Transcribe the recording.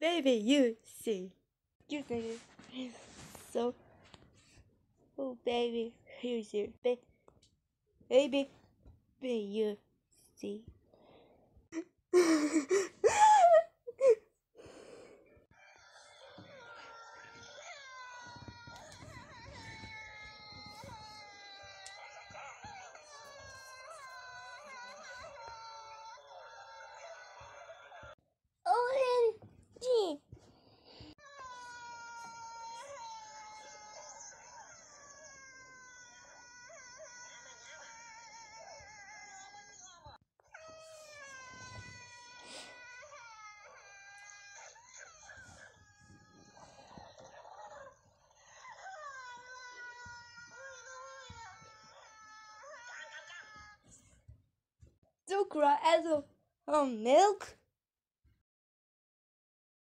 baby, you see. You it's so. Oh, baby, Yusi. Ba- baby, baby, you see. Cry, Ezo. Oh, milk.